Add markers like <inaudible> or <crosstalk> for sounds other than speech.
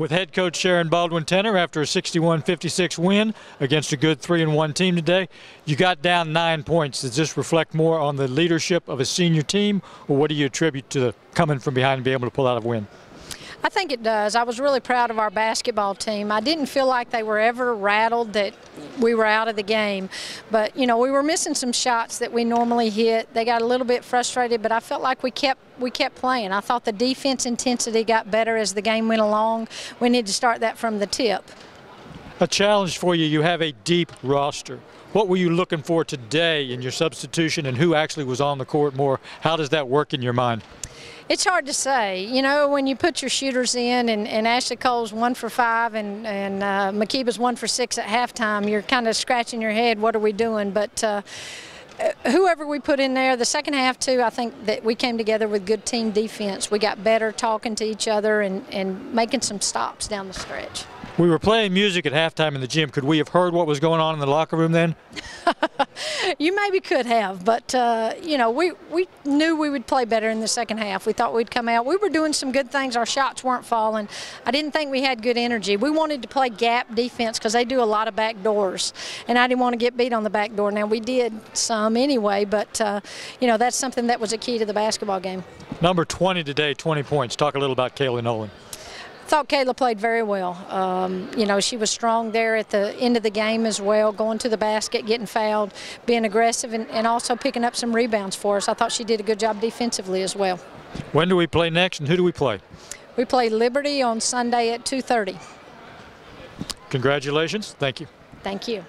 with head coach Sharon Baldwin Tener after a 61-56 win against a good 3 and 1 team today. You got down 9 points. Does this reflect more on the leadership of a senior team or what do you attribute to coming from behind and being able to pull out a win? I think it does. I was really proud of our basketball team. I didn't feel like they were ever rattled that we were out of the game. But, you know, we were missing some shots that we normally hit. They got a little bit frustrated, but I felt like we kept we kept playing. I thought the defense intensity got better as the game went along. We need to start that from the tip. A challenge for you, you have a deep roster. What were you looking for today in your substitution and who actually was on the court more? How does that work in your mind? It's hard to say. You know, when you put your shooters in and, and Ashley Cole's one for five and, and uh, Makiba's one for six at halftime, you're kind of scratching your head, what are we doing? But uh, whoever we put in there, the second half too, I think that we came together with good team defense. We got better talking to each other and, and making some stops down the stretch. We were playing music at halftime in the gym. Could we have heard what was going on in the locker room then? <laughs> <laughs> you maybe could have, but uh, you know, we we knew we would play better in the second half. We thought we'd come out. We were doing some good things. Our shots weren't falling. I didn't think we had good energy. We wanted to play gap defense because they do a lot of back doors, and I didn't want to get beat on the back door. Now we did some anyway, but uh, you know that's something that was a key to the basketball game. Number 20 today, 20 points. Talk a little about Kaylee Nolan thought Kayla played very well. Um, you know, she was strong there at the end of the game as well, going to the basket, getting fouled, being aggressive, and, and also picking up some rebounds for us. I thought she did a good job defensively as well. When do we play next, and who do we play? We play Liberty on Sunday at 2.30. Congratulations. Thank you. Thank you.